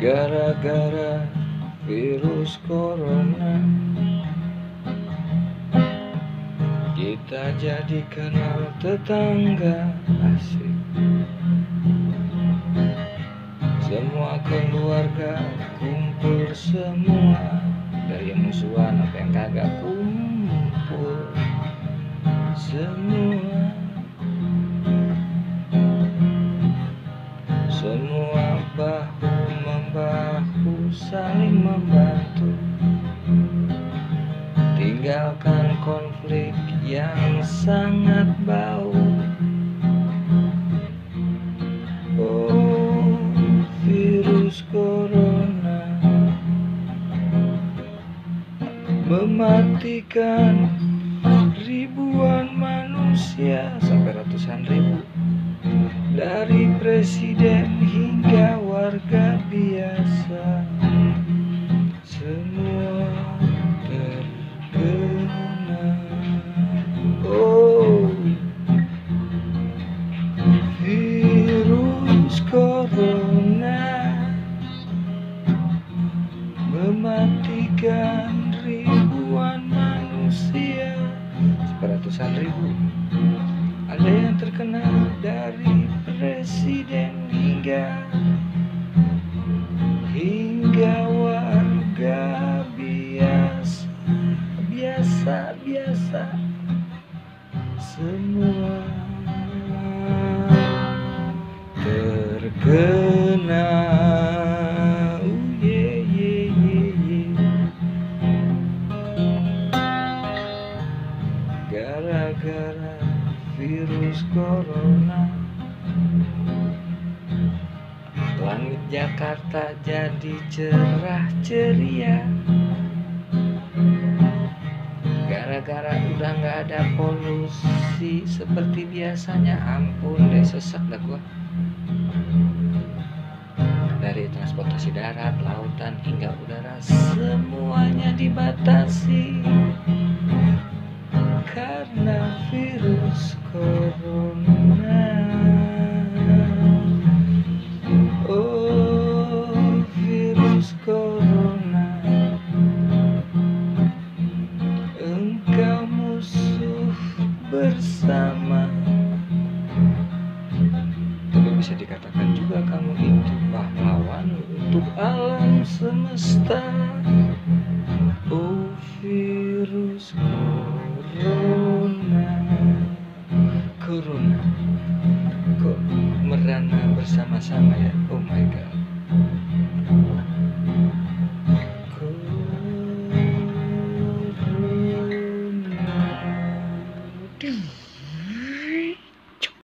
Gara-gara virus corona Kita jadi kenal tetangga asik Semua keluarga kumpul semua. Dari yang musuhan apa yang kagak kumpul Semua. Semua bahu membahu saling membantu. Tinggalkan konflik yang sangat bau Mematikan ribuan manusia Sampai ratusan ribu. Dari presiden hingga warga biasa manusia Seperatusan ribu. Ada yang terkena dari presiden hingga gara-gara virus corona. Langit Jakarta jadi cerah ceria. Gara-gara udah nggak ada polusi seperti biasanya Ampun deh sesak dah gua. Dari transportasi darat, lautan hingga udara Semuanya dibatasi karena virus corona. Oh virus corona. Engkau musuh bersama. Tapi bisa dikatakan juga kamu itu pahlawan untuk alam semesta Corona Kok merana bersama-sama ya? Oh my god